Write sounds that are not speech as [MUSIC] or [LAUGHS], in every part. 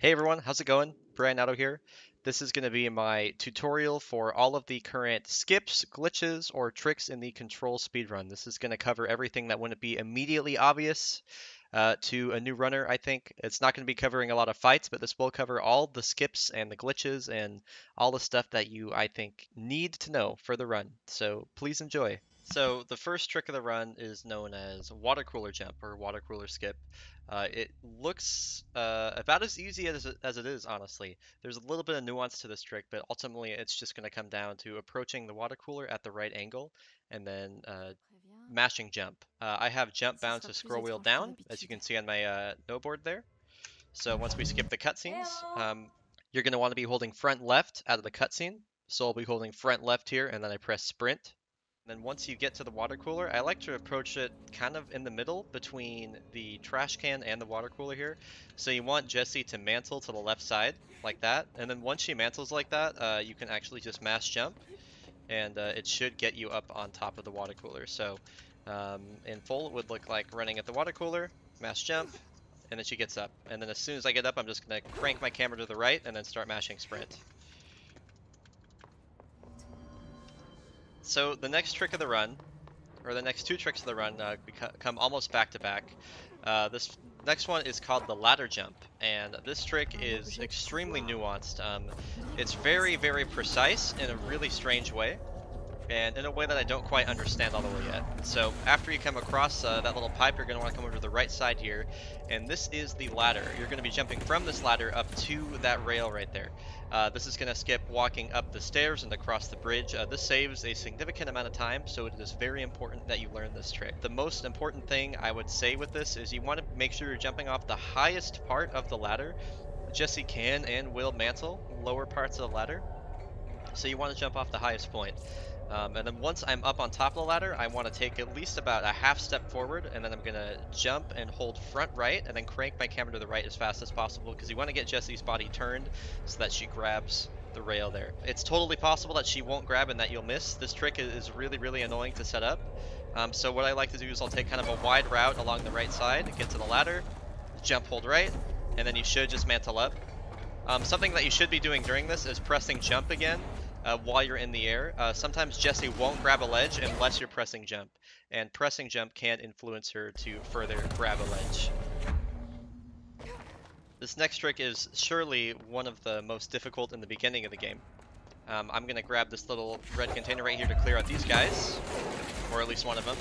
Hey everyone, how's it going? Bryonato here. This is going to be my tutorial for all of the current skips, glitches, or tricks in the control speedrun. This is going to cover everything that wouldn't be immediately obvious uh, to a new runner, I think. It's not going to be covering a lot of fights, but this will cover all the skips and the glitches and all the stuff that you, I think, need to know for the run. So please enjoy. So the first trick of the run is known as water cooler jump or water cooler skip. Uh, it looks uh, about as easy as it, as it is, honestly. There's a little bit of nuance to this trick, but ultimately it's just going to come down to approaching the water cooler at the right angle and then uh, mashing jump. Uh, I have jump bound to scroll wheel down, as you can see on my uh, NohBoard there. So once we skip the cutscenes, um, you're going to want to be holding front left out of the cutscene. So I'll be holding front left here, and then I press sprint then once you get to the water cooler, I like to approach it kind of in the middle between the trash can and the water cooler here. So you want Jesse to mantle to the left side, like that. And then once she mantles like that, uh, you can actually just mass jump. And uh, it should get you up on top of the water cooler. So um, in full, it would look like running at the water cooler, mass jump, and then she gets up. And then as soon as I get up, I'm just going to crank my camera to the right and then start mashing sprint. So the next trick of the run, or the next two tricks of the run, uh, come almost back to back. Uh, this next one is called the ladder jump, and this trick is extremely nuanced. Um, it's very, very precise in a really strange way and in a way that I don't quite understand all the way yet. So after you come across uh, that little pipe, you're going to want to come over to the right side here, and this is the ladder. You're going to be jumping from this ladder up to that rail right there. Uh, this is going to skip walking up the stairs and across the bridge. Uh, this saves a significant amount of time, so it is very important that you learn this trick. The most important thing I would say with this is you want to make sure you're jumping off the highest part of the ladder. Jesse can and will mantle lower parts of the ladder, so you want to jump off the highest point. Um, and then once I'm up on top of the ladder, I want to take at least about a half step forward, and then I'm going to jump and hold front right, and then crank my camera to the right as fast as possible, because you want to get Jesse's body turned so that she grabs the rail there. It's totally possible that she won't grab and that you'll miss. This trick is really, really annoying to set up. Um, so what I like to do is I'll take kind of a wide route along the right side, get to the ladder, jump, hold right, and then you should just mantle up. Um, something that you should be doing during this is pressing jump again uh, while you're in the air. Uh, sometimes Jesse won't grab a ledge unless you're pressing jump, and pressing jump can't influence her to further grab a ledge. This next trick is surely one of the most difficult in the beginning of the game. Um, I'm to grab this little red container right here to clear out these guys, or at least one of them.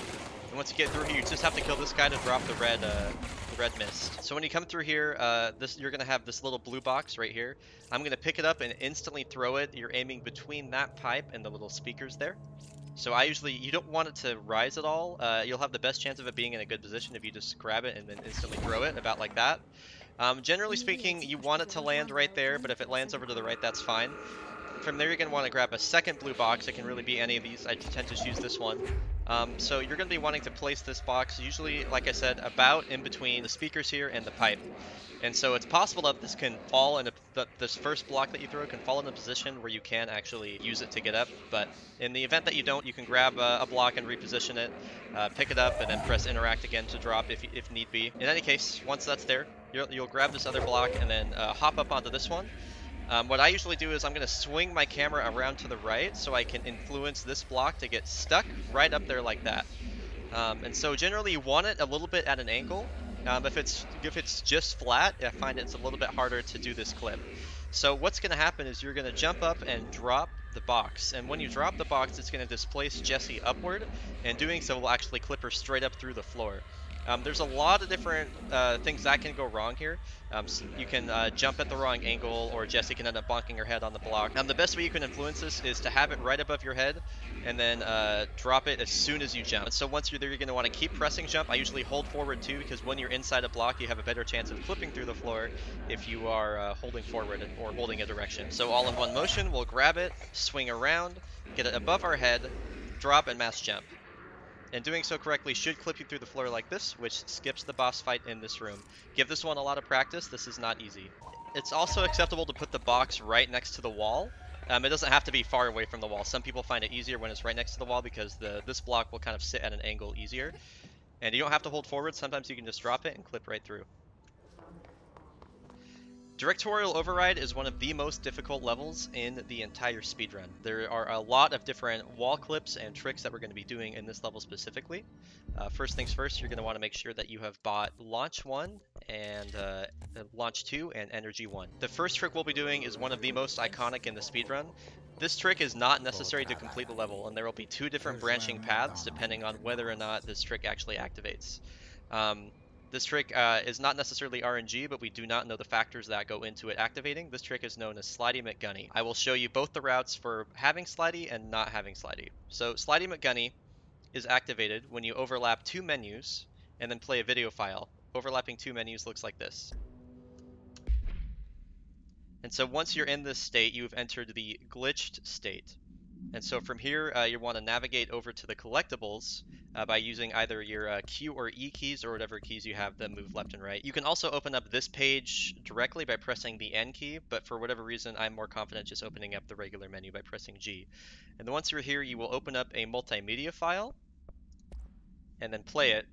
And once you get through here, you just have to kill this guy to drop the red, uh, red mist. So when you come through here, uh, this you're gonna have this little blue box right here. I'm gonna pick it up and instantly throw it. You're aiming between that pipe and the little speakers there. So I usually, you don't want it to rise at all. Uh, you'll have the best chance of it being in a good position if you just grab it and then instantly throw it, about like that. Um, generally speaking, you want it to land right there, but if it lands over to the right, that's fine. From there, you're going to want to grab a second blue box. It can really be any of these. I tend to choose this one. Um, so you're going to be wanting to place this box, usually, like I said, about in between the speakers here and the pipe. And so it's possible that this can fall in a, that this first block that you throw can fall in a position where you can actually use it to get up. But in the event that you don't, you can grab a, a block and reposition it, uh, pick it up, and then press interact again to drop if, if need be. In any case, once that's there, you'll, grab this other block and then uh, hop up onto this one. Um, what I usually do is I'm going to swing my camera around to the right so I can influence this block to get stuck right up there like that. Um, and so generally you want it a little bit at an angle. Um, if it's if it's just flat, I find it's a little bit harder to do this clip. So what's going to happen is you're going to jump up and drop the box. And when you drop the box, it's going to displace Jesse upward, and doing so will actually clip her straight up through the floor. Um, there's a lot of different uh, things that can go wrong here. Um, so you can uh, jump at the wrong angle, or Jesse can end up bonking her head on the block. Um, the best way you can influence this is to have it right above your head, and then uh, drop it as soon as you jump. So once you're there, you're going to want to keep pressing jump. I usually hold forward too, because when you're inside a block, you have a better chance of clipping through the floor if you are uh, holding forward or holding a direction. So all in one motion, we'll grab it, swing around, get it above our head, drop, and mass jump and doing so correctly should clip you through the floor like this, which skips the boss fight in this room. Give this one a lot of practice, this is not easy. It's also acceptable to put the box right next to the wall. Um, it doesn't have to be far away from the wall. Some people find it easier when it's right next to the wall because the this block will kind of sit at an angle easier. And you don't have to hold forward, sometimes you can just drop it and clip right through. Directorial Override is one of the most difficult levels in the entire speedrun. There are a lot of different wall clips and tricks that we're going to be doing in this level specifically. Uh, first things first, you're going to want to make sure that you have bought Launch 1 and uh, Launch 2 and Energy 1. The first trick we'll be doing is one of the most iconic in the speedrun. This trick is not necessary to complete the level, and there will be two different branching paths depending on whether or not this trick actually activates. Um, this trick uh, is not necessarily RNG, but we do not know the factors that go into it activating. This trick is known as Slidey McGunny. I will show you both the routes for having Slidey and not having Slidey. So Slidey McGunny is activated when you overlap two menus and then play a video file. Overlapping two menus looks like this. And so once you're in this state, you've entered the glitched state. And so from here, uh, you want to navigate over to the collectibles uh, by using either your uh, Q or E keys or whatever keys you have that move left and right. You can also open up this page directly by pressing the N key, but for whatever reason, I'm more confident just opening up the regular menu by pressing G. And then once you're here, you will open up a multimedia file and then play it.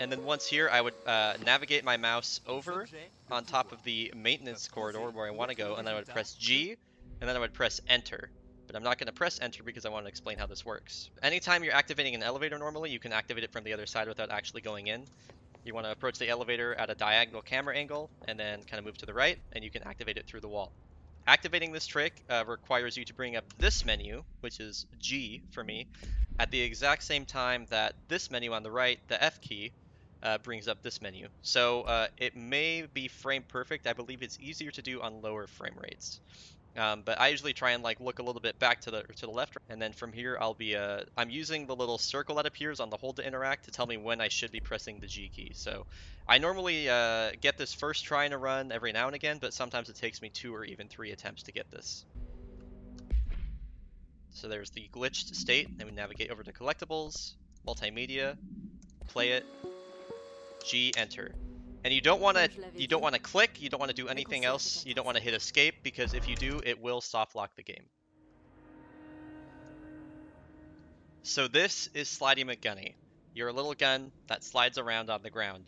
And then once here, I would uh, navigate my mouse over on top of the maintenance corridor where I want to go, and then I would press G, and then I would press Enter but I'm not going to press enter because I want to explain how this works. Anytime you're activating an elevator normally, you can activate it from the other side without actually going in. You want to approach the elevator at a diagonal camera angle and then kind of move to the right and you can activate it through the wall. Activating this trick uh, requires you to bring up this menu, which is G for me, at the exact same time that this menu on the right, the F key, uh, brings up this menu. So uh, it may be frame perfect. I believe it's easier to do on lower frame rates. Um, but I usually try and like look a little bit back to the to the left, and then from here I'll be uh, I'm using the little circle that appears on the hold to interact to tell me when I should be pressing the G key. So I normally uh, get this first try in a run every now and again, but sometimes it takes me two or even three attempts to get this. So there's the glitched state, then we navigate over to collectibles, multimedia, play it, G, enter. And you don't want to you don't want to click, you don't want to do anything else, you don't want to hit escape because if you do, it will soft lock the game. So this is Slidey McGunny. You're a little gun that slides around on the ground.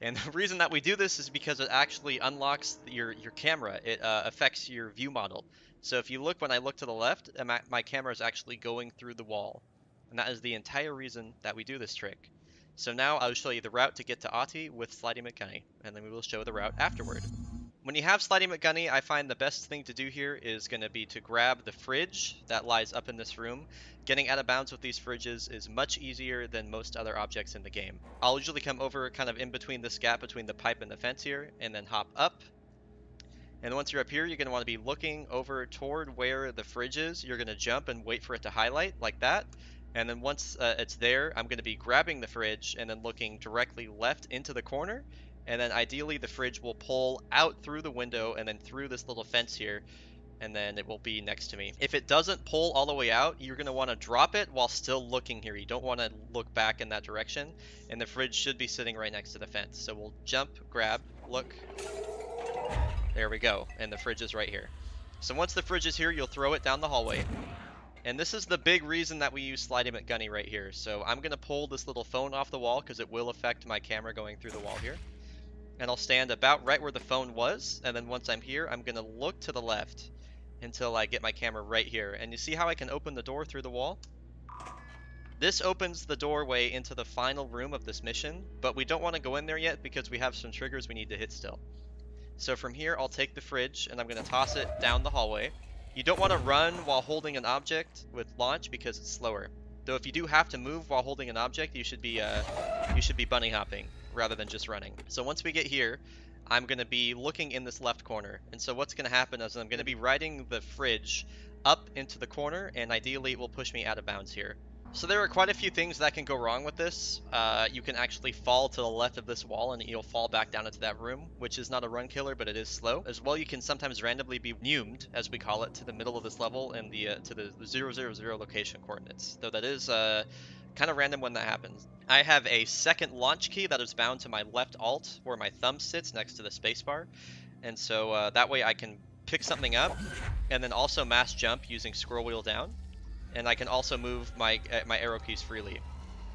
And [LAUGHS] the reason that we do this is because it actually unlocks your, your camera. It uh, affects your view model. So if you look, when I look to the left, my, my camera is actually going through the wall. And that is the entire reason that we do this trick. So now I'll show you the route to get to Ahti with Slidey McGunny, and then we will show the route afterward. When you have Slidey McGunny, I find the best thing to do here is going to be to grab the fridge that lies up in this room. Getting out of bounds with these fridges is much easier than most other objects in the game. I'll usually come over kind of in between this gap between the pipe and the fence here, and then hop up. And once you're up here, you're going to want to be looking over toward where the fridge is. You're going to jump and wait for it to highlight like that. And then once uh, it's there, I'm going to be grabbing the fridge and then looking directly left into the corner. And then ideally the fridge will pull out through the window and then through this little fence here. And then it will be next to me. If it doesn't pull all the way out, you're going to want to drop it while still looking here. You don't want to look back in that direction. And the fridge should be sitting right next to the fence. So we'll jump, grab, look. There we go. And the fridge is right here. So once the fridge is here, you'll throw it down the hallway. And this is the big reason that we use Slidey McGunny right here. So I'm going to pull this little phone off the wall because it will affect my camera going through the wall here. And I'll stand about right where the phone was. And then once I'm here, I'm going to look to the left until I get my camera right here. And you see how I can open the door through the wall? This opens the doorway into the final room of this mission, but we don't want to go in there yet because we have some triggers we need to hit still. So from here, I'll take the fridge and I'm going to toss it down the hallway. You don't want to run while holding an object with launch because it's slower. Though if you do have to move while holding an object, you should be uh, you should be bunny hopping rather than just running. So once we get here, I'm going to be looking in this left corner. And so what's going to happen is I'm going to be riding the fridge up into the corner, and ideally it will push me out of bounds here. So there are quite a few things that can go wrong with this. Uh, you can actually fall to the left of this wall and you'll fall back down into that room, which is not a run killer, but it is slow. As well, you can sometimes randomly be numed, as we call it, to the middle of this level and the uh, to the 000 location coordinates. Though that is uh, kind of random when that happens. I have a second launch key that is bound to my left alt, where my thumb sits next to the spacebar. And so uh, that way I can pick something up and then also mass jump using scroll wheel down and I can also move my, uh, my arrow keys freely.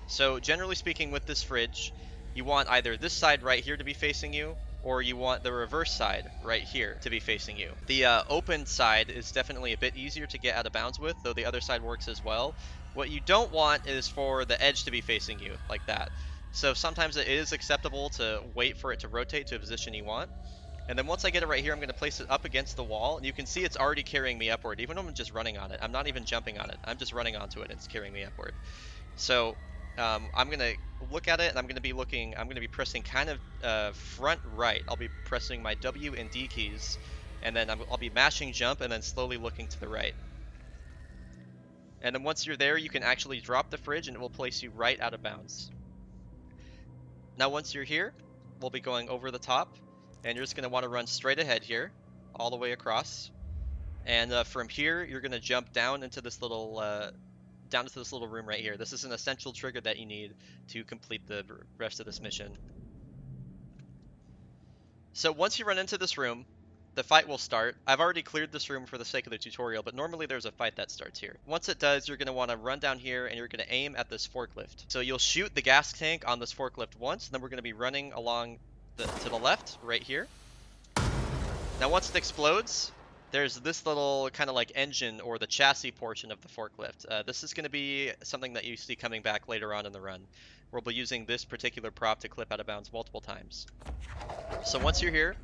So generally speaking with this fridge, you want either this side right here to be facing you, or you want the reverse side right here to be facing you. The uh, open side is definitely a bit easier to get out of bounds with, though the other side works as well. What you don't want is for the edge to be facing you like that. So sometimes it is acceptable to wait for it to rotate to a position you want. And then once I get it right here, I'm going to place it up against the wall. And you can see it's already carrying me upward, even though I'm just running on it. I'm not even jumping on it. I'm just running onto it and it's carrying me upward. So um, I'm going to look at it and I'm going to be looking, I'm going to be pressing kind of uh, front right. I'll be pressing my W and D keys. And then I'll be mashing jump and then slowly looking to the right. And then once you're there, you can actually drop the fridge and it will place you right out of bounds. Now once you're here, we'll be going over the top and you're just going to want to run straight ahead here, all the way across. And uh, from here, you're going to jump down into this little, uh, down into this little room right here. This is an essential trigger that you need to complete the rest of this mission. So once you run into this room, the fight will start. I've already cleared this room for the sake of the tutorial, but normally there's a fight that starts here. Once it does, you're going to want to run down here and you're going to aim at this forklift. So you'll shoot the gas tank on this forklift once, and then we're going to be running along the, to the left, right here. Now once it explodes, there's this little kind of like engine or the chassis portion of the forklift. Uh, this is going to be something that you see coming back later on in the run. We'll be using this particular prop to clip out of bounds multiple times. So once you're here,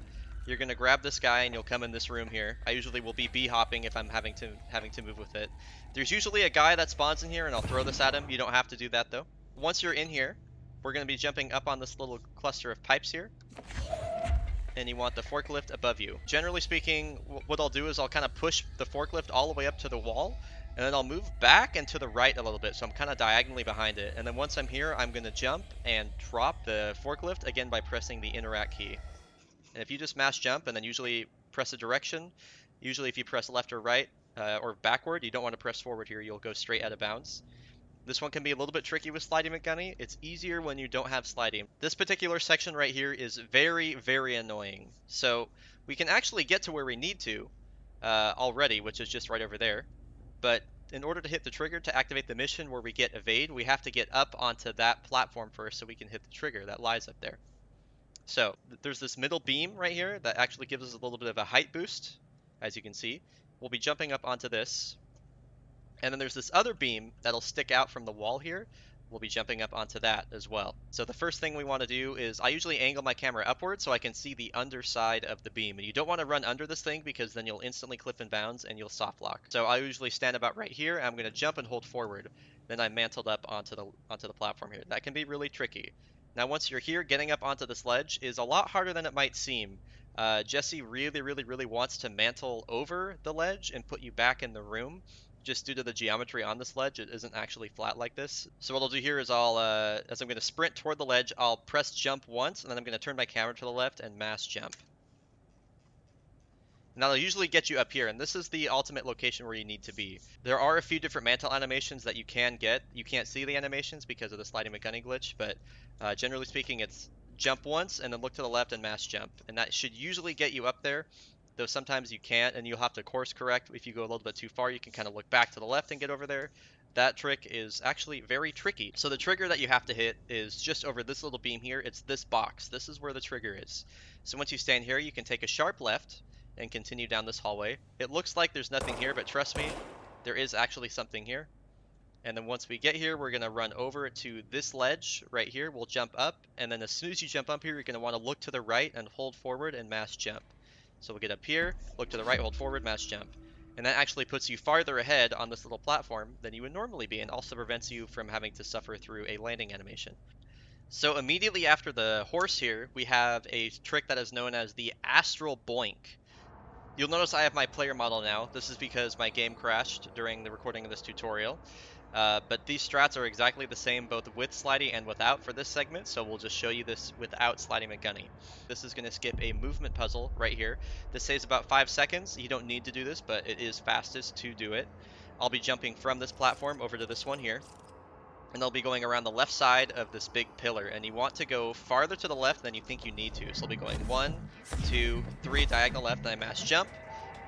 you're gonna grab this guy and you'll come in this room here. I usually will be b-hopping if I'm having to having to move with it. There's usually a guy that spawns in here and I'll throw this at him. You don't have to do that though. Once you're in here, we're gonna be jumping up on this little cluster of pipes here. And you want the forklift above you. Generally speaking, what I'll do is I'll kind of push the forklift all the way up to the wall and then I'll move back and to the right a little bit so I'm kind of diagonally behind it and then once I'm here I'm gonna jump and drop the forklift again by pressing the interact key and if you just mash jump and then usually press a direction, usually if you press left or right uh, or backward, you don't want to press forward here, you'll go straight out of bounds. This one can be a little bit tricky with Slidey McGunny. It's easier when you don't have sliding. This particular section right here is very, very annoying. So we can actually get to where we need to uh, already, which is just right over there. But in order to hit the trigger to activate the mission where we get evade, we have to get up onto that platform first so we can hit the trigger that lies up there. So there's this middle beam right here that actually gives us a little bit of a height boost, as you can see. We'll be jumping up onto this. And then there's this other beam that'll stick out from the wall here. We'll be jumping up onto that as well. So the first thing we want to do is I usually angle my camera upward so I can see the underside of the beam. And you don't want to run under this thing because then you'll instantly clip in bounds and you'll soft lock. So I usually stand about right here. I'm going to jump and hold forward. Then I'm mantled up onto the onto the platform here. That can be really tricky. Now once you're here, getting up onto this ledge is a lot harder than it might seem. Uh, Jesse really, really, really wants to mantle over the ledge and put you back in the room. Just due to the geometry on this ledge, it isn't actually flat like this. So what I'll do here is I'll, uh, as I'm going to sprint toward the ledge, I'll press jump once, and then I'm going to turn my camera to the left and mass jump. Now they'll usually get you up here, and this is the ultimate location where you need to be. There are a few different mantle animations that you can get. You can't see the animations because of the sliding McGunny glitch, but uh, generally speaking, it's jump once and then look to the left and mass jump. And that should usually get you up there, though sometimes you can't, and you'll have to course correct. If you go a little bit too far, you can kind of look back to the left and get over there. That trick is actually very tricky. So the trigger that you have to hit is just over this little beam here. It's this box. This is where the trigger is. So once you stand here, you can take a sharp left, and continue down this hallway. It looks like there's nothing here, but trust me, there is actually something here. And then once we get here, we're going to run over to this ledge right here. We'll jump up, and then as soon as you jump up here, you're going to want to look to the right and hold forward and mass jump. So we'll get up here, look to the right, hold forward, mass jump. And that actually puts you farther ahead on this little platform than you would normally be, and also prevents you from having to suffer through a landing animation. So immediately after the horse here, we have a trick that is known as the Astral Boink. You'll notice I have my player model now. This is because my game crashed during the recording of this tutorial. Uh, but these strats are exactly the same both with Slidey and without for this segment, so we'll just show you this without Slidey McGunny. This is going to skip a movement puzzle right here. This saves about 5 seconds. You don't need to do this, but it is fastest to do it. I'll be jumping from this platform over to this one here and they'll be going around the left side of this big pillar and you want to go farther to the left than you think you need to so I'll be going one two three diagonal left then I mass jump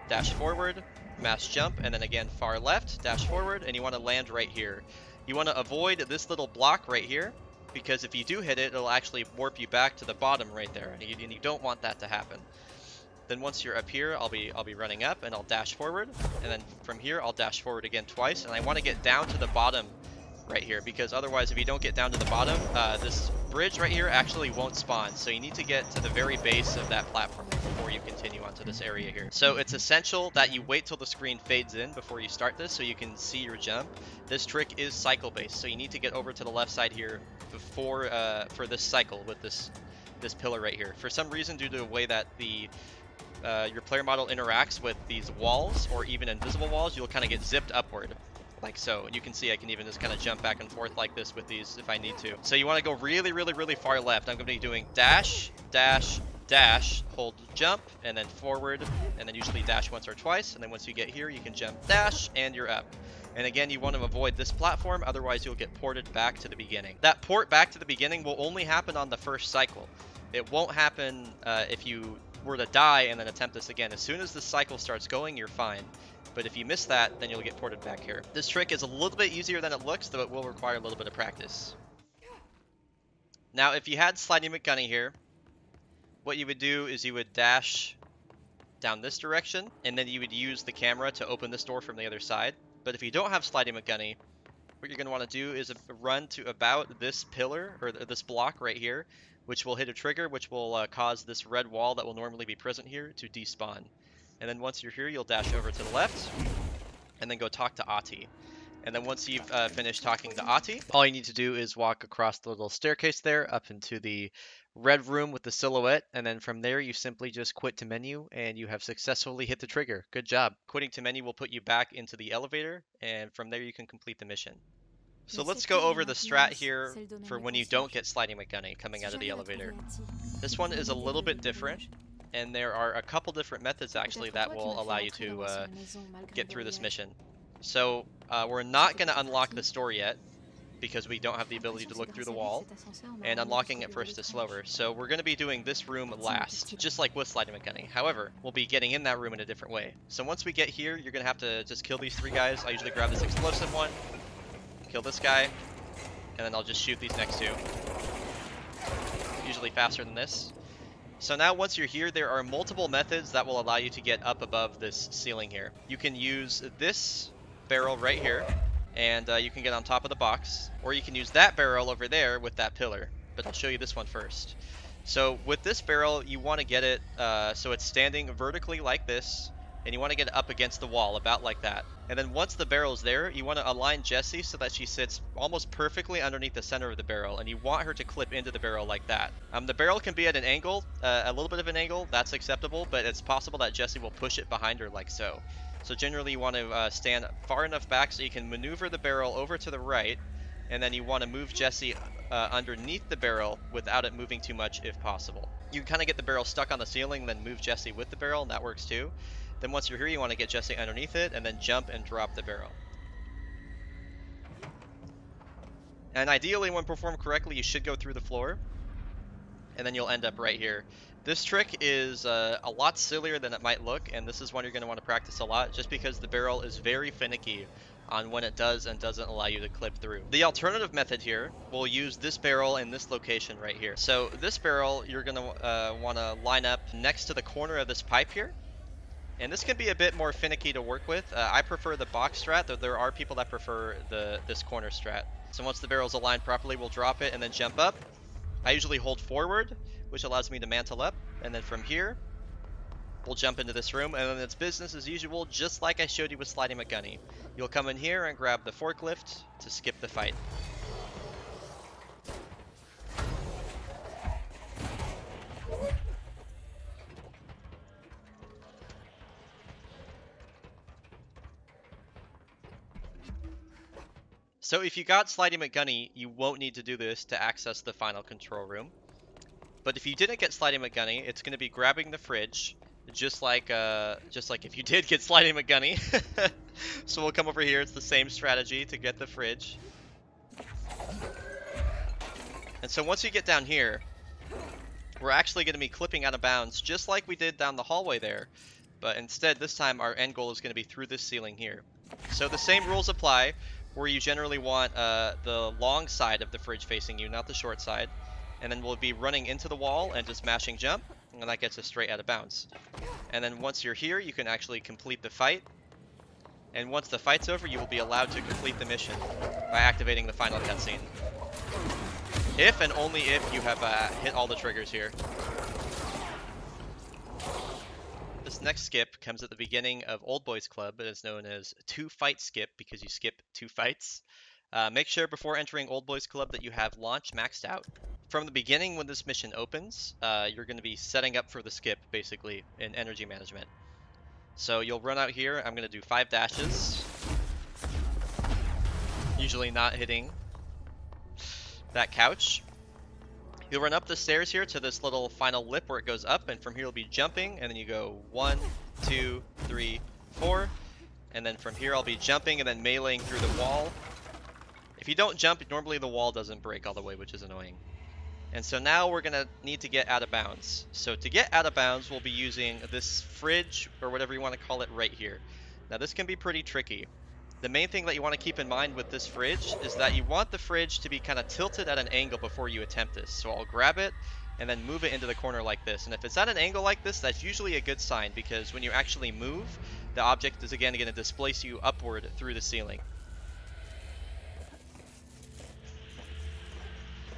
dash forward mass jump and then again far left dash forward and you want to land right here you want to avoid this little block right here because if you do hit it, it'll actually warp you back to the bottom right there, and you, and you don't want that to happen. Then once you're up here, I'll be I'll be running up and I'll dash forward, and then from here I'll dash forward again twice, and I want to get down to the bottom right here because otherwise if you don't get down to the bottom, uh, this bridge right here actually won't spawn. So you need to get to the very base of that platform before you continue onto this area here. So it's essential that you wait till the screen fades in before you start this so you can see your jump. This trick is cycle based, so you need to get over to the left side here before uh, for this cycle with this this pillar right here. For some reason, due to the way that the uh, your player model interacts with these walls or even invisible walls, you'll kind of get zipped upward like so. And you can see I can even just kind of jump back and forth like this with these if I need to. So you want to go really, really, really far left. I'm going to be doing dash, dash, dash, hold jump, and then forward, and then usually dash once or twice. And then once you get here, you can jump dash, and you're up. And again, you want to avoid this platform, otherwise you'll get ported back to the beginning. That port back to the beginning will only happen on the first cycle. It won't happen uh, if you were to die and then attempt this again. As soon as the cycle starts going, you're fine. But if you miss that, then you'll get ported back here. This trick is a little bit easier than it looks, though it will require a little bit of practice. Now, if you had Sliding McGunny here, what you would do is you would dash down this direction, and then you would use the camera to open this door from the other side. But if you don't have Sliding McGunny, what you're going to want to do is run to about this pillar, or this block right here, which will hit a trigger, which will uh, cause this red wall that will normally be present here to despawn. And then once you're here, you'll dash over to the left, and then go talk to Ahti. And then once you've uh, finished talking to Ahti, all you need to do is walk across the little staircase there up into the red room with the silhouette, and then from there you simply just quit to menu and you have successfully hit the trigger. Good job. Quitting to menu will put you back into the elevator, and from there you can complete the mission. So let's go over the strat here for when you don't get Sliding McGunny coming out of the elevator. This one is a little bit different and there are a couple different methods actually that will allow you to uh, get through this mission. So uh, we're not going to unlock the store yet because we don't have the ability to look through the wall and unlocking it first is slower. So we're going to be doing this room last, just like with Sliding McGunny. However, we'll be getting in that room in a different way. So once we get here, you're going to have to just kill these three guys. I usually grab this explosive one, kill this guy, and then I'll just shoot these next two. Usually faster than this. So now once you're here, there are multiple methods that will allow you to get up above this ceiling here. You can use this barrel right here, and uh, you can get on top of the box, or you can use that barrel over there with that pillar. But I'll show you this one first. So with this barrel, you want to get it uh, so it's standing vertically like this, and you want to get up against the wall, about like that. And then once the barrel is there, you want to align Jesse so that she sits almost perfectly underneath the center of the barrel, and you want her to clip into the barrel like that. Um, the barrel can be at an angle, uh, a little bit of an angle, that's acceptable, but it's possible that Jesse will push it behind her like so. So generally you want to uh, stand far enough back so you can maneuver the barrel over to the right, and then you want to move Jesse uh, underneath the barrel without it moving too much if possible. You can kind of get the barrel stuck on the ceiling, then move Jesse with the barrel, and that works too. Then once you're here, you want to get Jesse underneath it, and then jump and drop the barrel. And ideally, when performed correctly, you should go through the floor, and then you'll end up right here. This trick is uh, a lot sillier than it might look, and this is one you're going to want to practice a lot, just because the barrel is very finicky on when it does and doesn't allow you to clip through. The alternative method here will use this barrel in this location right here. So this barrel, you're going to uh, want to line up next to the corner of this pipe here, and this can be a bit more finicky to work with. Uh, I prefer the box strat, though there are people that prefer the this corner strat. So once the barrel's aligned properly, we'll drop it and then jump up. I usually hold forward, which allows me to mantle up. And then from here, we'll jump into this room. And then it's business as usual, just like I showed you with Sliding McGunny. You'll come in here and grab the forklift to skip the fight. So if you got Sliding McGunny, you won't need to do this to access the final control room. But if you didn't get Sliding McGunny, it's going to be grabbing the fridge, just like uh, just like if you [LAUGHS] did get Sliding McGunny. [LAUGHS] so we'll come over here. It's the same strategy to get the fridge. And so once you get down here, we're actually going to be clipping out of bounds, just like we did down the hallway there. But instead, this time our end goal is going to be through this ceiling here. So the same rules apply. Where you generally want uh, the long side of the fridge facing you, not the short side. And then we'll be running into the wall and just mashing jump, and that gets us straight out of bounds. And then once you're here, you can actually complete the fight. And once the fight's over, you will be allowed to complete the mission by activating the final cutscene. If and only if you have uh, hit all the triggers here. This next skip comes at the beginning of Old Boys Club. and is known as Two Fight Skip because you skip two fights. Uh, make sure before entering Old Boys Club that you have launch maxed out. From the beginning when this mission opens, uh, you're going to be setting up for the skip, basically, in energy management. So you'll run out here, I'm going to do five dashes. Usually not hitting that couch. You'll run up the stairs here to this little final lip where it goes up, and from here you'll be jumping, and then you go one, two, three, four, and then from here I'll be jumping and then meleeing through the wall. If you don't jump, normally the wall doesn't break all the way, which is annoying. And so now we're to need to get out of bounds. So to get out of bounds, we'll be using this fridge, or whatever you want to call it, right here. Now this can be pretty tricky. The main thing that you want to keep in mind with this fridge is that you want the fridge to be kind of tilted at an angle before you attempt this. So I'll grab it and then move it into the corner like this. And if it's at an angle like this, that's usually a good sign because when you actually move, the object is again going to displace you upward through the ceiling.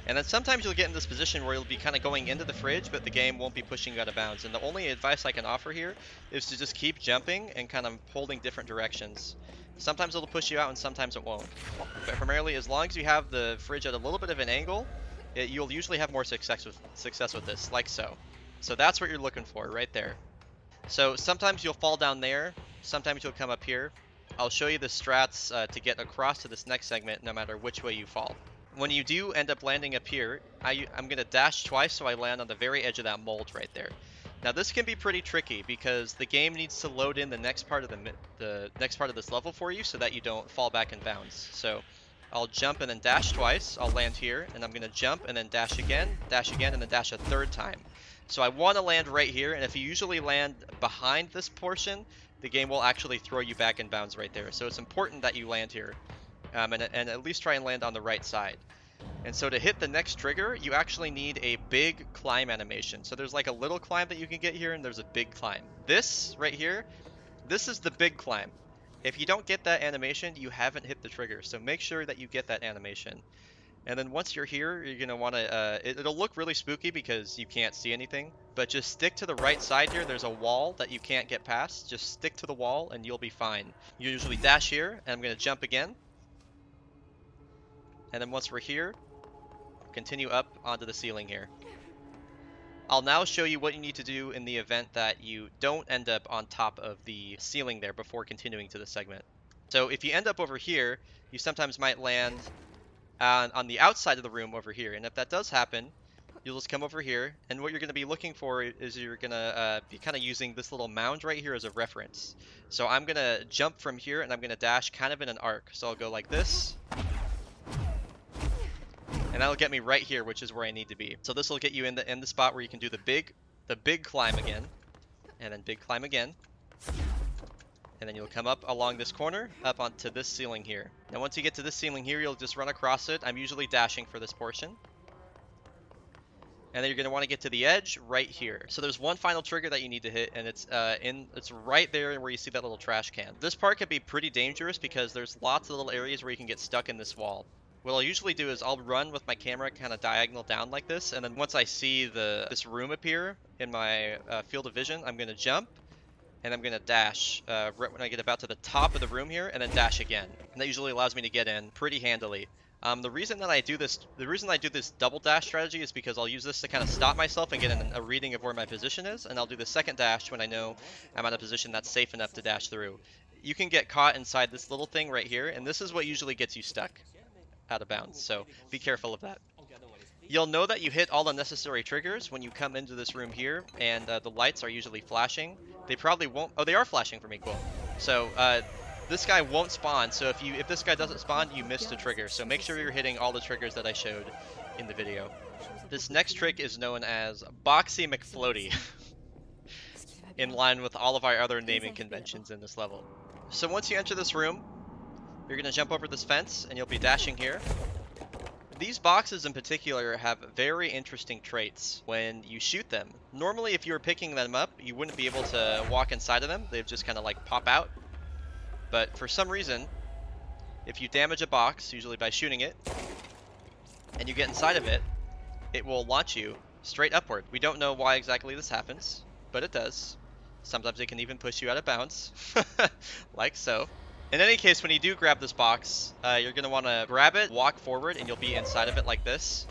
And then sometimes you'll get in this position where you'll be kind of going into the fridge, but the game won't be pushing you out of bounds. And the only advice I can offer here is to just keep jumping and kind of holding different directions. Sometimes it'll push you out and sometimes it won't. But primarily, as long as you have the fridge at a little bit of an angle, it, you'll usually have more success with, success with this, like so. So that's what you're looking for, right there. So sometimes you'll fall down there, sometimes you'll come up here. I'll show you the strats uh, to get across to this next segment no matter which way you fall when you do end up landing up here, I, I'm going to dash twice so I land on the very edge of that mold right there. Now this can be pretty tricky because the game needs to load in the next part of the, the next part of this level for you so that you don't fall back in bounds. So I'll jump and then dash twice. I'll land here and I'm going to jump and then dash again, dash again, and then dash a third time. So I want to land right here and if you usually land behind this portion, the game will actually throw you back in bounds right there. So it's important that you land here um, and, and at least try and land on the right side. And so to hit the next trigger, you actually need a big climb animation. So there's like a little climb that you can get here, and there's a big climb. This right here, this is the big climb. If you don't get that animation, you haven't hit the trigger. So make sure that you get that animation. And then once you're here, you're going to want to, uh, it, will look really spooky because you can't see anything. But just stick to the right side here. There's a wall that you can't get past. Just stick to the wall and you'll be fine. You usually dash here, and I'm going to jump again. And then once we're here, continue up onto the ceiling here. I'll now show you what you need to do in the event that you don't end up on top of the ceiling there before continuing to the segment. So if you end up over here, you sometimes might land on, on the outside of the room over here. And if that does happen, you'll just come over here. And what you're going to be looking for is you're going to uh, be kind of using this little mound right here as a reference. So I'm going to jump from here and I'm going to dash kind of in an arc. So I'll go like this, and that'll get me right here, which is where I need to be. So this will get you in the in the spot where you can do the big the big climb again, and then big climb again. And then you'll come up along this corner, up onto this ceiling here. Now once you get to this ceiling here, you'll just run across it. I'm usually dashing for this portion. And then you're going to want to get to the edge right here. So there's one final trigger that you need to hit, and it's uh, in it's right there where you see that little trash can. This part can be pretty dangerous because there's lots of little areas where you can get stuck in this wall. What I'll usually do is I'll run with my camera kind of diagonal down like this, and then once I see the this room appear in my uh, field of vision, I'm going to jump, and I'm going to dash uh, right when I get about to the top of the room here, and then dash again. And that usually allows me to get in pretty handily. Um, the reason that I do this, the reason I do this double dash strategy is because I'll use this to kind of stop myself and get an, a reading of where my position is, and I'll do the second dash when I know I'm at a position that's safe enough to dash through. You can get caught inside this little thing right here, and this is what usually gets you stuck out of bounds, so be careful of that. You'll know that you hit all the necessary triggers when you come into this room here, and uh, the lights are usually flashing. They probably won't... Oh, they are flashing for me, cool. So, uh, this guy won't spawn, so if you if this guy doesn't spawn, you missed a trigger. So make sure you're hitting all the triggers that I showed in the video. This next trick is known as Boxy McFloaty, [LAUGHS] in line with all of our other naming conventions in this level. So once you enter this room, You're going to jump over this fence, and you'll be dashing here. These boxes in particular have very interesting traits when you shoot them. Normally, if you were picking them up, you wouldn't be able to walk inside of them. They'd just kind of like pop out. But for some reason, if you damage a box, usually by shooting it, and you get inside of it, it will launch you straight upward. We don't know why exactly this happens, but it does. Sometimes it can even push you out of bounds, [LAUGHS] like so. In any case, when you do grab this box, uh, you're going to want to grab it, walk forward, and you'll be inside of it like this.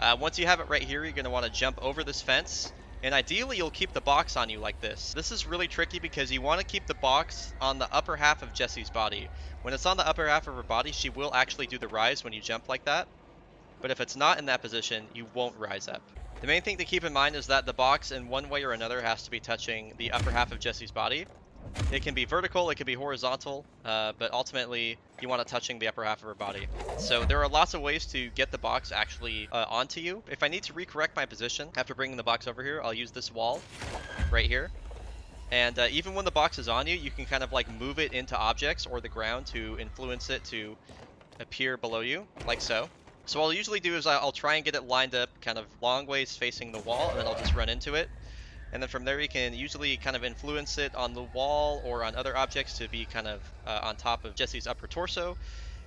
Uh, once you have it right here, you're going to want to jump over this fence, and ideally you'll keep the box on you like this. This is really tricky because you want to keep the box on the upper half of Jesse's body. When it's on the upper half of her body, she will actually do the rise when you jump like that. But if it's not in that position, you won't rise up. The main thing to keep in mind is that the box in one way or another has to be touching the upper half of Jesse's body. It can be vertical, it can be horizontal, uh, but ultimately you want it touching the upper half of her body. So there are lots of ways to get the box actually uh, onto you. If I need to recorrect my position after bringing the box over here, I'll use this wall right here. And uh, even when the box is on you, you can kind of like move it into objects or the ground to influence it to appear below you, like so. So what I'll usually do is I'll try and get it lined up kind of long ways facing the wall, and then I'll just run into it. And then from there you can usually kind of influence it on the wall or on other objects to be kind of uh, on top of Jesse's upper torso.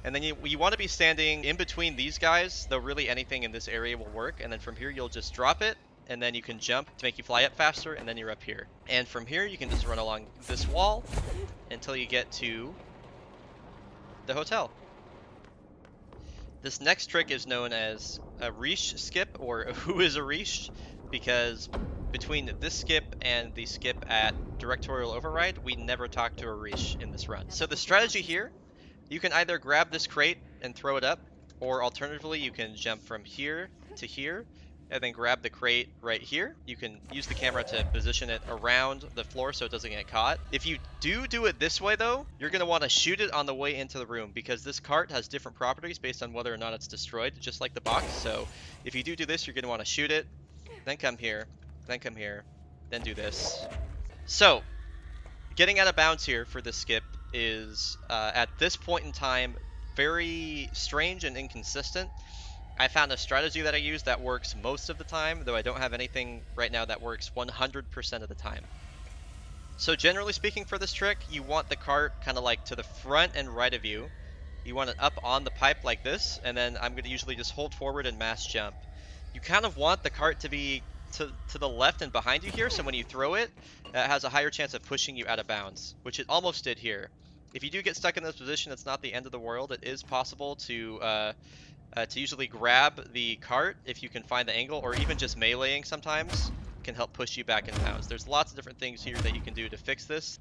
And then you, you want to be standing in between these guys, though really anything in this area will work. And then from here you'll just drop it, and then you can jump to make you fly up faster, and then you're up here. And from here you can just run along this wall until you get to the hotel. This next trick is known as Arish skip, or [LAUGHS] who is Arish, because between this skip and the skip at Directorial Override, we never talk to Arish in this run. So the strategy here, you can either grab this crate and throw it up, or alternatively you can jump from here to here, and then grab the crate right here. You can use the camera to position it around the floor so it doesn't get caught. If you do do it this way though, you're going to want to shoot it on the way into the room because this cart has different properties based on whether or not it's destroyed, just like the box. So if you do do this, you're going to want to shoot it, then come here, then come here, then do this. So, getting out of bounds here for this skip is, uh, at this point in time, very strange and inconsistent. I found a strategy that I use that works most of the time, though I don't have anything right now that works 100% of the time. So generally speaking for this trick, you want the cart kind of like to the front and right of you. You want it up on the pipe like this, and then I'm going to usually just hold forward and mass jump. You kind of want the cart to be to, to the left and behind you here, so when you throw it, it has a higher chance of pushing you out of bounds, which it almost did here. If you do get stuck in this position, it's not the end of the world. It is possible to uh, uh, to usually grab the cart if you can find the angle, or even just meleeing sometimes can help push you back in bounds. There's lots of different things here that you can do to fix this.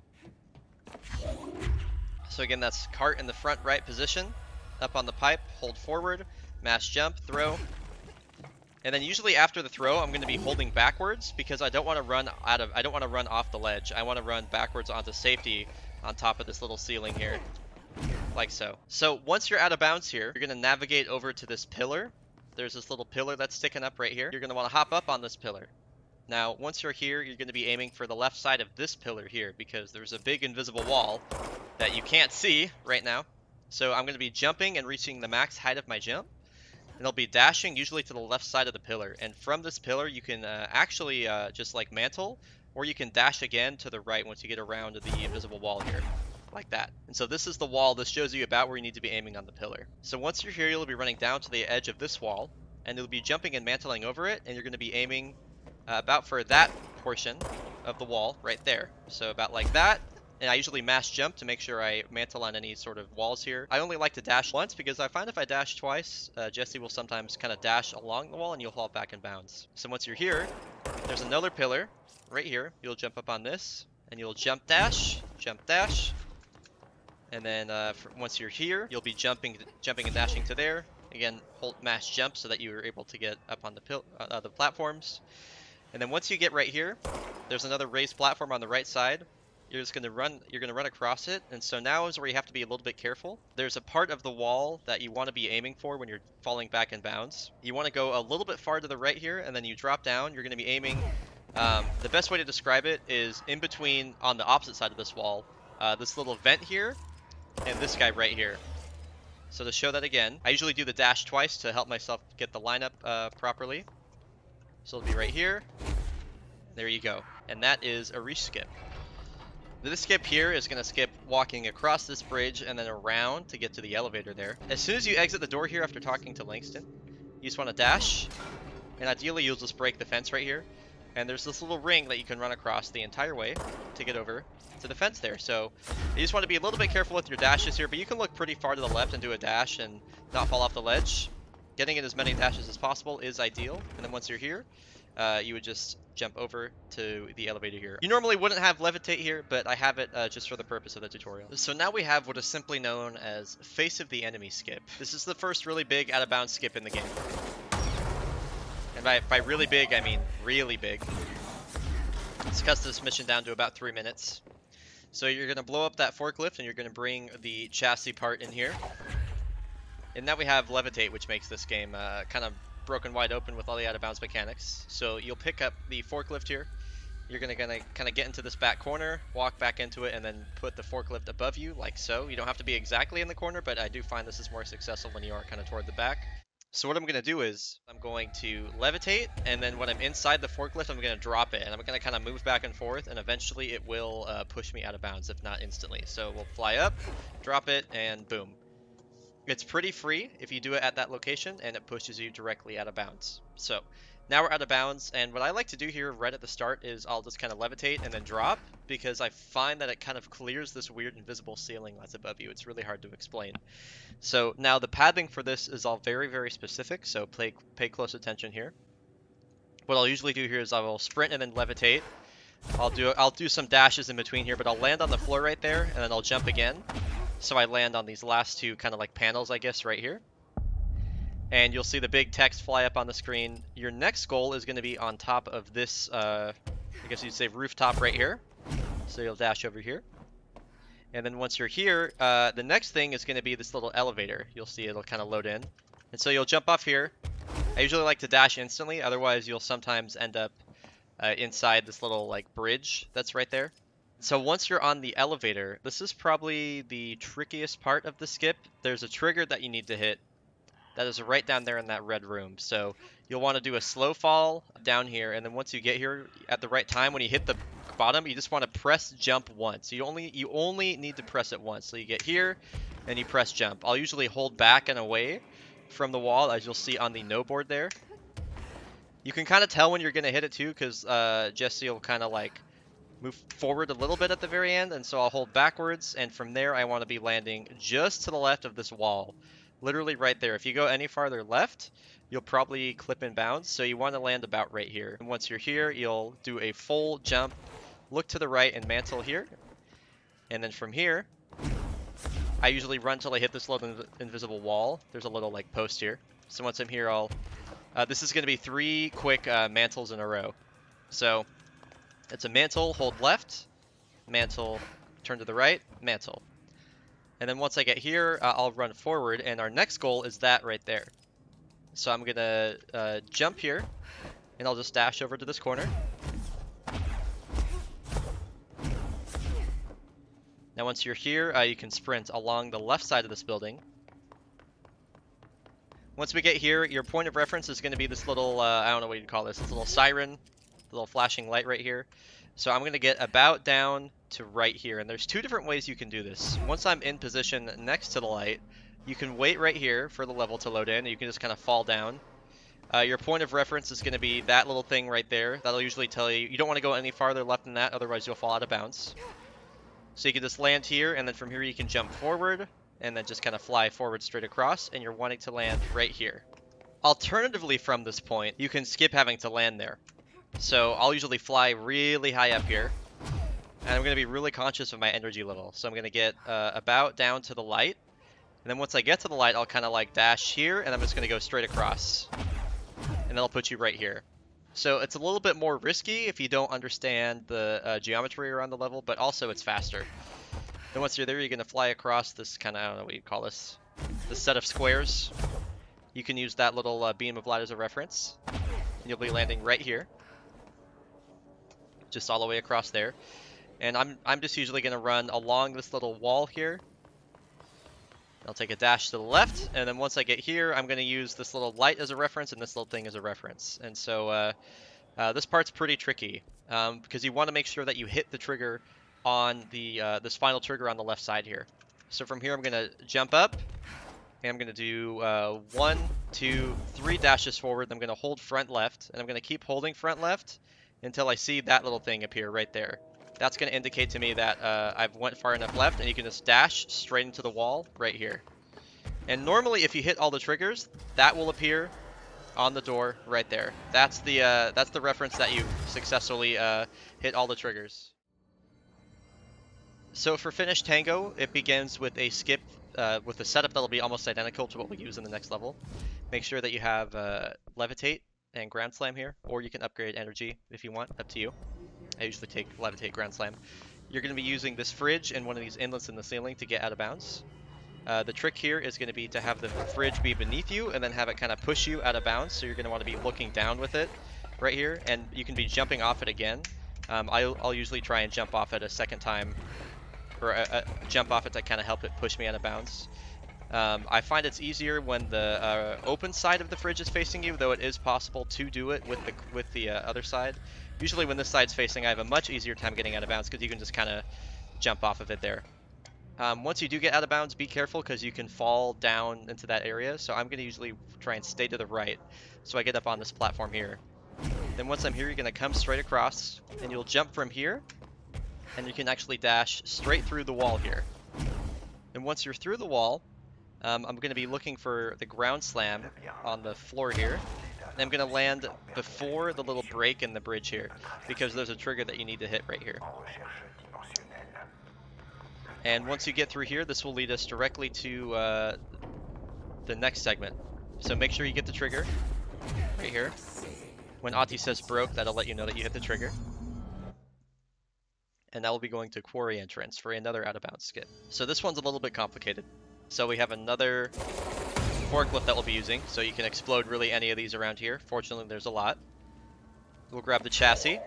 So again, that's cart in the front right position, up on the pipe, hold forward, mass jump, throw. And then usually after the throw, I'm going to be holding backwards because I don't want to run out of I don't want to run off the ledge. I want to run backwards onto safety on top of this little ceiling here like so. So once you're out of bounds here, you're going to navigate over to this pillar. There's this little pillar that's sticking up right here. You're going to want to hop up on this pillar. Now, once you're here, you're going to be aiming for the left side of this pillar here because there's a big invisible wall that you can't see right now. So I'm going to be jumping and reaching the max height of my jump. And I'll be dashing usually to the left side of the pillar. And from this pillar, you can uh, actually uh, just like mantle, or you can dash again to the right once you get around the invisible wall here like that. And so this is the wall. This shows you about where you need to be aiming on the pillar. So once you're here, you'll be running down to the edge of this wall, and you'll be jumping and mantling over it, and you're going to be aiming uh, about for that portion of the wall right there. So about like that, and I usually mass jump to make sure I mantle on any sort of walls here. I only like to dash once because I find if I dash twice, uh, Jesse will sometimes kind of dash along the wall and you'll fall back in bounds. So once you're here, there's another pillar right here. You'll jump up on this and you'll jump dash, jump dash, and then uh, for, once you're here, you'll be jumping, jumping and dashing to there. Again, hold mass jump so that you're able to get up on the pil uh, uh, the platforms. And then once you get right here, there's another raised platform on the right side. You're just gonna run. You're gonna run across it, and so now is where you have to be a little bit careful. There's a part of the wall that you want to be aiming for when you're falling back in bounds. You want to go a little bit far to the right here, and then you drop down. You're gonna be aiming. Um, the best way to describe it is in between on the opposite side of this wall. Uh, this little vent here and this guy right here. So to show that again, I usually do the dash twice to help myself get the lineup uh, properly. So it'll be right here. There you go. And that is Arish skip. This skip here is going to skip walking across this bridge and then around to get to the elevator there. As soon as you exit the door here after talking to Langston, you just want to dash. And ideally you'll just break the fence right here. And there's this little ring that you can run across the entire way to get over to the fence there. So you just want to be a little bit careful with your dashes here, but you can look pretty far to the left and do a dash and not fall off the ledge. Getting in as many dashes as possible is ideal. And then once you're here, uh, you would just jump over to the elevator here. You normally wouldn't have levitate here, but I have it uh, just for the purpose of the tutorial. So now we have what is simply known as face of the enemy skip. This is the first really big out of bounds skip in the game. And by, by really big, I mean really big. Let's cut this mission down to about three minutes. So you're going to blow up that forklift and you're going to bring the chassis part in here. And now we have levitate, which makes this game uh, kind of broken wide open with all the out of bounds mechanics. So you'll pick up the forklift here. You're gonna, gonna kind of get into this back corner, walk back into it, and then put the forklift above you, like so. You don't have to be exactly in the corner, but I do find this is more successful when you are kind of toward the back. So what I'm going to do is I'm going to levitate, and then when I'm inside the forklift, I'm going to drop it, and I'm going to kind of move back and forth, and eventually it will uh, push me out of bounds, if not instantly. So we'll fly up, drop it, and boom. It's pretty free if you do it at that location, and it pushes you directly out of bounds. So now we're out of bounds, and what I like to do here right at the start is I'll just kind of levitate and then drop, because I find that it kind of clears this weird invisible ceiling that's above you. It's really hard to explain. So now the pathing for this is all very, very specific, so pay close attention here. What I'll usually do here is I will sprint and then levitate. I'll do I'll do some dashes in between here, but I'll land on the floor right there, and then I'll jump again. So I land on these last two kind of like panels, I guess, right here and you'll see the big text fly up on the screen. Your next goal is going to be on top of this, uh, I guess you'd say rooftop right here. So you'll dash over here. And then once you're here, uh, the next thing is going to be this little elevator. You'll see it'll kind of load in. And so you'll jump off here. I usually like to dash instantly, otherwise you'll sometimes end up uh, inside this little like bridge that's right there. So once you're on the elevator, this is probably the trickiest part of the skip. There's a trigger that you need to hit that is right down there in that red room. So you'll want to do a slow fall down here, and then once you get here at the right time, when you hit the bottom, you just want to press jump once. You only you only need to press it once. So you get here, and you press jump. I'll usually hold back and away from the wall, as you'll see on the NohBoard there. You can kind of tell when you're going to hit it too, because uh, Jesse will kind of like move forward a little bit at the very end, and so I'll hold backwards, and from there I want to be landing just to the left of this wall literally right there. If you go any farther left, you'll probably clip and bounce, so you want to land about right here. And once you're here, you'll do a full jump, look to the right and mantle here. And then from here, I usually run till I hit this little inv invisible wall. There's a little like post here. So once I'm here, I'll... Uh, this is going to be three quick uh, mantles in a row. So it's a mantle, hold left, mantle, turn to the right, mantle. And then once I get here, uh, I'll run forward, and our next goal is that right there. So I'm gonna uh, jump here, and I'll just dash over to this corner. Now once you're here, uh, you can sprint along the left side of this building. Once we get here, your point of reference is going to be this little, uh, I don't know what you'd call this, this little siren, little flashing light right here. So I'm going to get about down to right here. And there's two different ways you can do this. Once I'm in position next to the light, you can wait right here for the level to load in. And you can just kind of fall down. Uh, your point of reference is going to be that little thing right there. That'll usually tell you, you don't want to go any farther left than that, otherwise you'll fall out of bounds. So you can just land here, and then from here you can jump forward, and then just kind of fly forward straight across, and you're wanting to land right here. Alternatively from this point, you can skip having to land there. So I'll usually fly really high up here. And I'm going to be really conscious of my energy level. So I'm going to get uh, about down to the light. And then once I get to the light, I'll kind of like dash here, and I'm just going to go straight across. And that'll put you right here. So it's a little bit more risky if you don't understand the uh, geometry around the level, but also it's faster. Then once you're there, you're going to fly across this kind of, I don't know what you'd call this, this set of squares. You can use that little uh, beam of light as a reference. And you'll be landing right here just all the way across there. And I'm, I'm just usually going to run along this little wall here. I'll take a dash to the left, and then once I get here, I'm going to use this little light as a reference and this little thing as a reference. And so uh, uh, this part's pretty tricky um, because you want to make sure that you hit the trigger on the uh, this final trigger on the left side here. So from here, I'm going to jump up, and I'm going to do uh, one, two, three dashes forward. I'm going to hold front left, and I'm going to keep holding front left until I see that little thing appear right there. That's going to indicate to me that uh, I've went far enough left, and you can just dash straight into the wall right here. And normally, if you hit all the triggers, that will appear on the door right there. That's the uh, that's the reference that you successfully uh, hit all the triggers. So for Finish Tango, it begins with a skip uh, with a setup that'll be almost identical to what we use in the next level. Make sure that you have uh, Levitate and Ground Slam here, or you can upgrade Energy if you want, up to you. I usually take Levitate Ground Slam. You're going to be using this fridge and one of these inlets in the ceiling to get out of bounds. Uh, the trick here is going to be to have the fridge be beneath you and then have it kind of push you out of bounds. So you're going to want to be looking down with it right here, and you can be jumping off it again. Um, I'll, I'll, usually try and jump off it a second time, or a, a jump off it to kind of help it push me out of bounds. Um, I find it's easier when the uh, open side of the fridge is facing you, though it is possible to do it with the with the uh, other side. Usually when this side's facing, I have a much easier time getting out of bounds because you can just kind of jump off of it there. Um, once you do get out of bounds, be careful because you can fall down into that area. So I'm going to usually try and stay to the right so I get up on this platform here. Then once I'm here, you're going to come straight across and you'll jump from here and you can actually dash straight through the wall here. And once you're through the wall, um, I'm going to be looking for the ground slam on the floor here. And I'm going to land before the little break in the bridge here because there's a trigger that you need to hit right here. And once you get through here, this will lead us directly to uh, the next segment. So make sure you get the trigger right here. When Ahti says broke, that'll let you know that you hit the trigger. And that will be going to quarry entrance for another out of bounds skip. So this one's a little bit complicated. So we have another forklift that we'll be using, so you can explode really any of these around here. Fortunately, there's a lot. We'll grab the chassis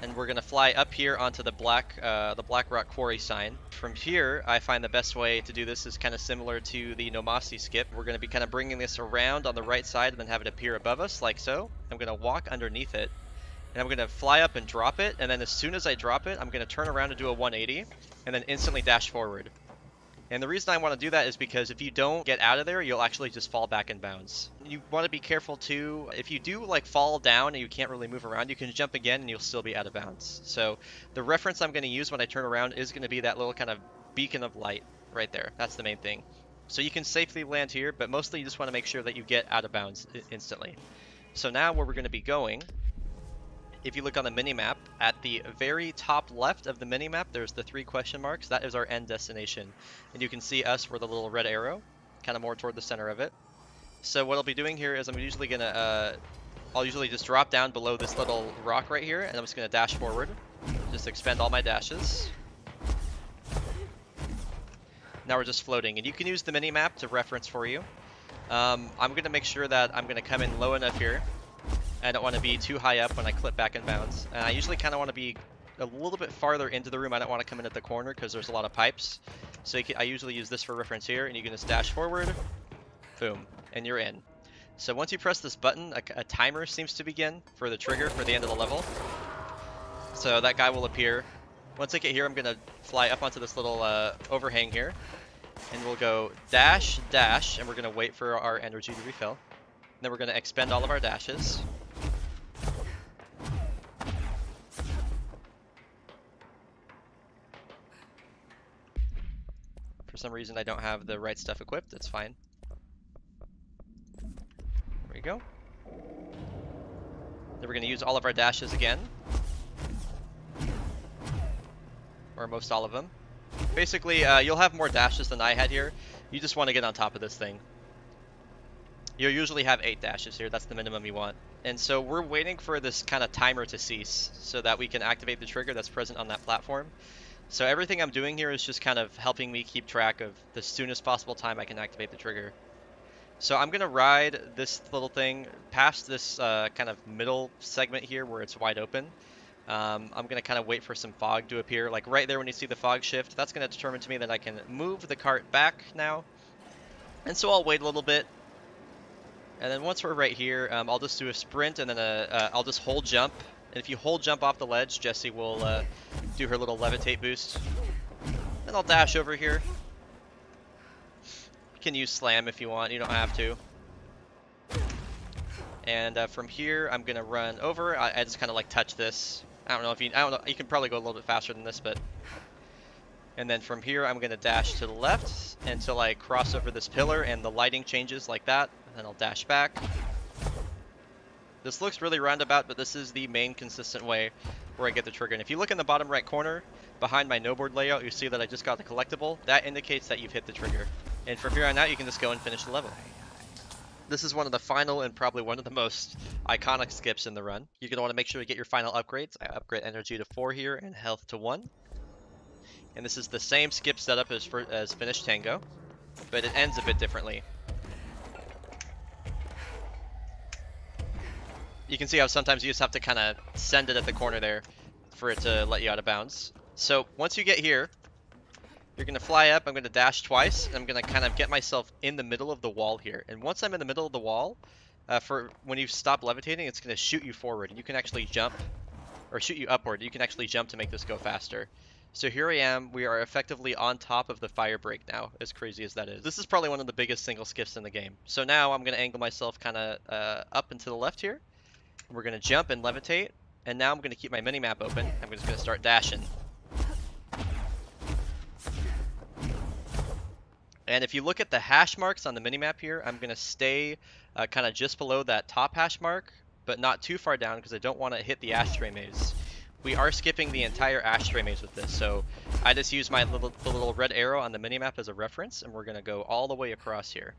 and we're gonna fly up here onto the black uh, the black rock quarry sign. From here, I find the best way to do this is kind of similar to the Nomassi skip. We're gonna be kind of bringing this around on the right side and then have it appear above us like so. I'm gonna walk underneath it and I'm gonna fly up and drop it and then as soon as I drop it, I'm gonna turn around and do a 180 and then instantly dash forward. And the reason I want to do that is because if you don't get out of there, you'll actually just fall back in bounds. You want to be careful too. If you do like fall down and you can't really move around, you can jump again and you'll still be out of bounds. So the reference I'm going to use when I turn around is going to be that little kind of beacon of light right there. That's the main thing. So you can safely land here, but mostly you just want to make sure that you get out of bounds instantly. So now where we're going to be going if you look on the minimap, at the very top left of the minimap, there's the three question marks. That is our end destination. And you can see us with a little red arrow, kind of more toward the center of it. So what I'll be doing here is I'm usually going to, uh, I'll usually just drop down below this little rock right here, and I'm just going to dash forward. Just expend all my dashes. Now we're just floating, and you can use the minimap to reference for you. Um, I'm going to make sure that I'm going to come in low enough here I don't want to be too high up when I clip back in bounds. And I usually kind of want to be a little bit farther into the room. I don't want to come in at the corner because there's a lot of pipes. So can, I usually use this for reference here, and you can just dash forward, boom, and you're in. So once you press this button, a, a timer seems to begin for the trigger for the end of the level. So that guy will appear. Once I get here, I'm going to fly up onto this little uh, overhang here. And we'll go dash, dash, and we're going to wait for our energy to refill. Then we're going to expend all of our dashes. For some reason I don't have the right stuff equipped, that's fine. There we go. Then we're going to use all of our dashes again. Or most all of them. Basically, uh, you'll have more dashes than I had here. You just want to get on top of this thing. You'll usually have 8 dashes here, that's the minimum you want. And so we're waiting for this kind of timer to cease so that we can activate the trigger that's present on that platform. So everything I'm doing here is just kind of helping me keep track of the soonest possible time I can activate the trigger. So I'm going to ride this little thing past this uh, kind of middle segment here where it's wide open. Um, I'm going to kind of wait for some fog to appear. Like right there when you see the fog shift, that's going to determine to me that I can move the cart back now. And so I'll wait a little bit. And then once we're right here, um, I'll just do a sprint and then a, uh, I'll just hold jump. And if you hold jump off the ledge, Jesse will uh, do her little levitate boost. Then I'll dash over here. You can use slam if you want, you don't have to. And uh, from here, I'm gonna run over. I, I just kind of like touch this. I don't know if you, I don't know, you can probably go a little bit faster than this, but. And then from here, I'm gonna dash to the left until I cross over this pillar and the lighting changes like that. And then I'll dash back. This looks really roundabout, but this is the main consistent way where I get the trigger. And if you look in the bottom right corner, behind my NohBoard layout, you see that I just got the collectible. That indicates that you've hit the trigger. And from here on out, you can just go and finish the level. This is one of the final and probably one of the most iconic skips in the run. You're going to want to make sure to get your final upgrades. I upgrade energy to 4 here and health to 1. And this is the same skip setup as, for, as Finish Tango, but it ends a bit differently. You can see how sometimes you just have to kind of send it at the corner there for it to let you out of bounds. So once you get here, you're going to fly up, I'm going to dash twice, I'm going to kind of get myself in the middle of the wall here. And once I'm in the middle of the wall, uh, for when you stop levitating, it's going to shoot you forward. And you can actually jump, or shoot you upward. You can actually jump to make this go faster. So here I am, we are effectively on top of the fire break now, as crazy as that is. This is probably one of the biggest single skips in the game. So now I'm going to angle myself kind of uh, up and to the left here. We're going to jump and levitate, and now I'm going to keep my mini-map open. I'm just to start dashing. And if you look at the hash marks on the minimap here, I'm going to stay uh, kind of just below that top hash mark, but not too far down because I don't want to hit the ashtray maze. We are skipping the entire ashtray maze with this, so I just use my little, little red arrow on the minimap as a reference, and we're going to go all the way across here.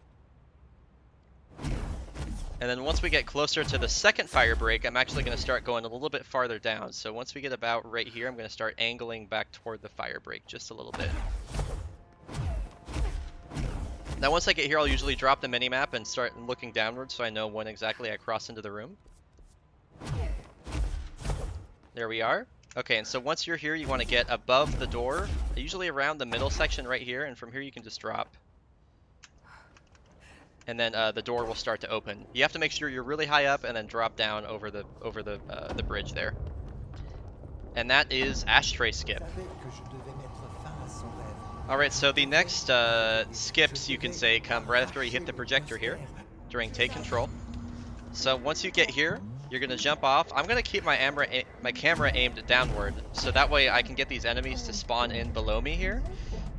And then once we get closer to the second fire break, I'm actually going to start going a little bit farther down. So once we get about right here, I'm going to start angling back toward the fire break just a little bit. Now once I get here, I'll usually drop the minimap and start looking downwards so I know when exactly I cross into the room. There we are. Okay, and so once you're here, you want to get above the door, usually around the middle section right here, and from here you can just drop. And then uh, the door will start to open. You have to make sure you're really high up and then drop down over the over the uh, the bridge there. And that is Ashtray Skip. Alright, so the next uh, skips, you can say, come right after you hit the projector here, during take control. So once you get here, you're to jump off. I'm to keep my, my camera aimed downward, so that way I can get these enemies to spawn in below me here.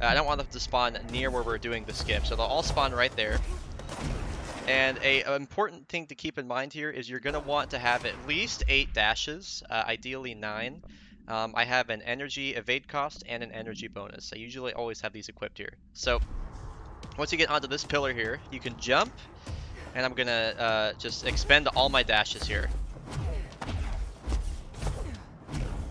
Uh, I don't want them to spawn near where we're doing the skip, so they'll all spawn right there. And a, a important thing to keep in mind here is you're going to want to have at least 8 dashes, uh, ideally 9. Um, I have an energy evade cost and an energy bonus. I usually always have these equipped here. So once you get onto this pillar here, you can jump, and I'm gonna uh, just expend all my dashes here.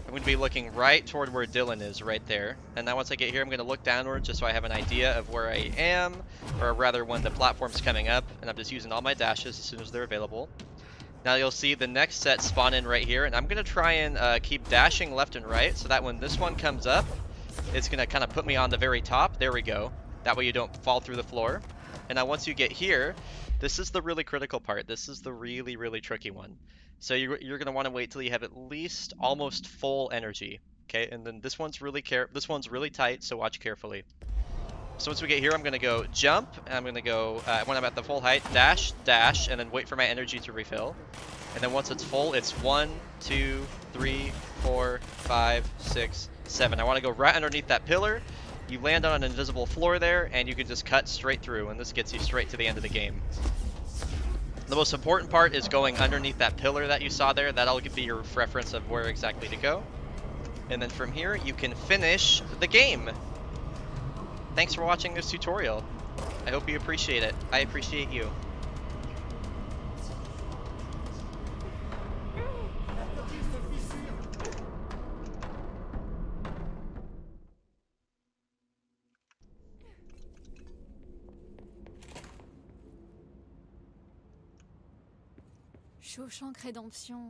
I'm going to be looking right toward where Dylan is, right there. And then once I get here, I'm going to look downward just so I have an idea of where I am, or rather when the platform's coming up, and I'm just using all my dashes as soon as they're available. Now you'll see the next set spawn in right here, and I'm going to try and uh, keep dashing left and right so that when this one comes up, it's going to kind of put me on the very top. There we go. That way you don't fall through the floor. And now once you get here, this is the really critical part. This is the really, really tricky one. So you're, you're going to want to wait till you have at least almost full energy. Okay, and then this one's really care this one's really tight, so watch carefully. So once we get here, I'm going to go jump, and I'm going to go, uh, when I'm at the full height, dash, dash, and then wait for my energy to refill. And then once it's full, it's one, two, three, four, five, six, seven. I want to go right underneath that pillar. You land on an invisible floor there, and you can just cut straight through, and this gets you straight to the end of the game. The most important part is going underneath that pillar that you saw there. That'll be your reference of where exactly to go. And then from here, you can finish the game. Thanks for watching this tutorial. I hope you appreciate it. I appreciate you. Je suis au Chancre Rédemption.